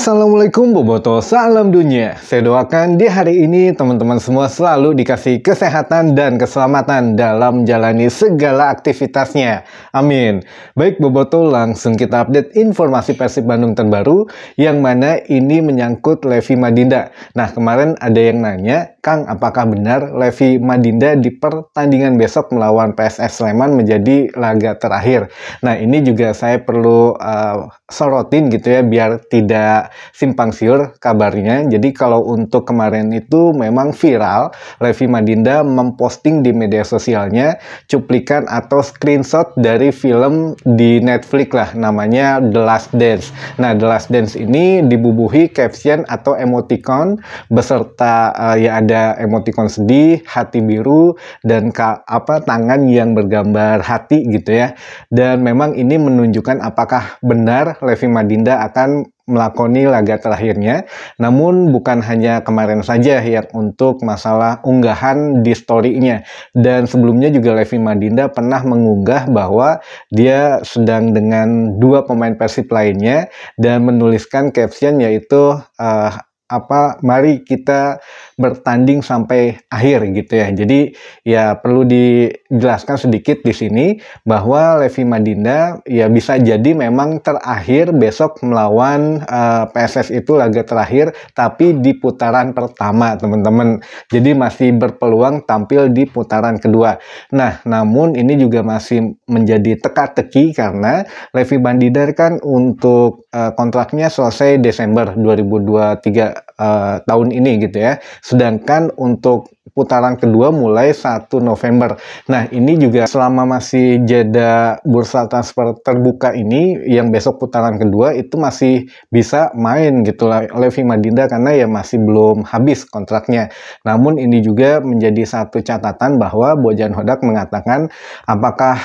Assalamualaikum Boboto, salam dunia. Saya doakan di hari ini teman-teman semua selalu dikasih kesehatan dan keselamatan dalam menjalani segala aktivitasnya. Amin. Baik Boboto, langsung kita update informasi Persib Bandung terbaru yang mana ini menyangkut Levi Madinda. Nah, kemarin ada yang nanya, Kang, apakah benar Levi Madinda di pertandingan besok melawan PSS Sleman menjadi laga terakhir? Nah, ini juga saya perlu uh, sorotin gitu ya biar tidak simpang siur kabarnya. Jadi kalau untuk kemarin itu memang viral, Levi Madinda memposting di media sosialnya cuplikan atau screenshot dari film di Netflix lah namanya The Last Dance. Nah, The Last Dance ini dibubuhi caption atau emoticon beserta uh, ya ada emoticon sedih, hati biru dan ka, apa tangan yang bergambar hati gitu ya. Dan memang ini menunjukkan apakah benar Levi Madinda akan melakoni laga terakhirnya. Namun bukan hanya kemarin saja yang untuk masalah unggahan di story-nya. Dan sebelumnya juga Levi Madinda pernah mengunggah bahwa dia sedang dengan dua pemain Persib lainnya dan menuliskan caption yaitu uh, apa mari kita bertanding sampai akhir gitu ya. Jadi ya perlu dijelaskan sedikit di sini bahwa Levi Madinda ya bisa jadi memang terakhir besok melawan uh, eh, PSS itu laga terakhir tapi di putaran pertama teman-teman. Jadi masih berpeluang tampil di putaran kedua. Nah, namun ini juga masih menjadi teka-teki karena Levi Madinda kan untuk uh, kontraknya selesai Desember 2023 uh, tahun ini gitu ya. Sedangkan untuk putaran kedua mulai 1 November. Nah, ini juga selama masih jeda bursa transfer terbuka ini yang besok putaran kedua itu masih bisa main gitu lah Levi Madinda karena ya masih belum habis kontraknya. Namun ini juga menjadi satu catatan bahwa Bojan Hodak mengatakan apakah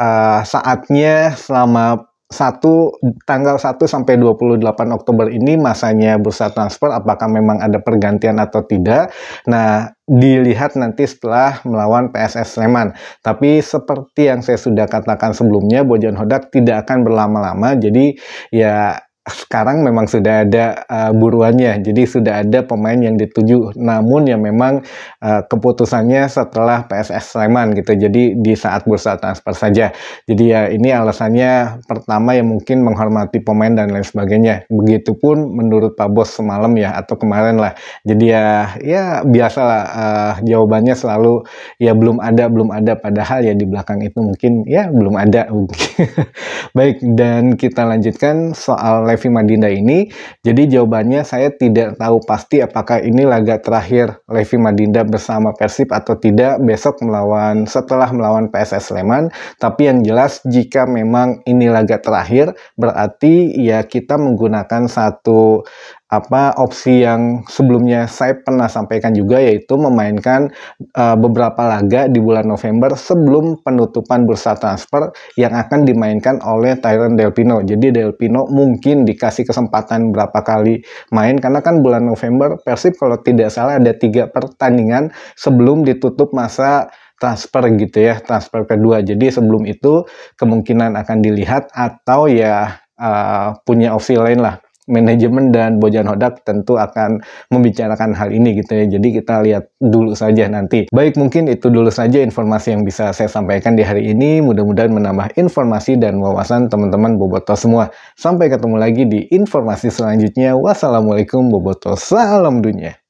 uh, saatnya selama satu tanggal 1 sampai 28 Oktober ini masanya bursa transfer apakah memang ada pergantian atau tidak. Nah, dilihat nanti setelah melawan PSS Sleman. Tapi seperti yang saya sudah katakan sebelumnya, Bojan Hodak tidak akan berlama-lama. Jadi ya sekarang memang sudah ada uh, buruannya, jadi sudah ada pemain yang dituju. Namun ya memang uh, keputusannya setelah PSS Sleman gitu, jadi di saat bursa transfer saja. Jadi ya ini alasannya pertama yang mungkin menghormati pemain dan lain sebagainya. Begitupun menurut Pak Bos semalam ya atau kemarin lah. Jadi ya ya biasalah uh, jawabannya selalu ya belum ada belum ada padahal ya di belakang itu mungkin ya belum ada. Baik dan kita lanjutkan soal Levi Madinda ini. Jadi jawabannya saya tidak tahu pasti apakah ini laga terakhir Levi Madinda bersama Persib atau tidak besok melawan setelah melawan PSS Sleman. Tapi yang jelas jika memang ini laga terakhir berarti ya kita menggunakan satu apa opsi yang sebelumnya saya pernah sampaikan juga yaitu memainkan uh, beberapa laga di bulan November sebelum penutupan bursa transfer yang akan dimainkan oleh Tyron Delpino. Jadi Delpino mungkin dikasih kesempatan berapa kali main karena kan bulan November Persib kalau tidak salah ada tiga pertandingan sebelum ditutup masa transfer gitu ya transfer kedua. Jadi sebelum itu kemungkinan akan dilihat atau ya uh, punya opsi lain lah manajemen dan Bojan Hodak tentu akan membicarakan hal ini gitu ya. Jadi kita lihat dulu saja nanti. Baik, mungkin itu dulu saja informasi yang bisa saya sampaikan di hari ini. Mudah-mudahan menambah informasi dan wawasan teman-teman Boboto semua. Sampai ketemu lagi di informasi selanjutnya. Wassalamualaikum Boboto. Salam dunia.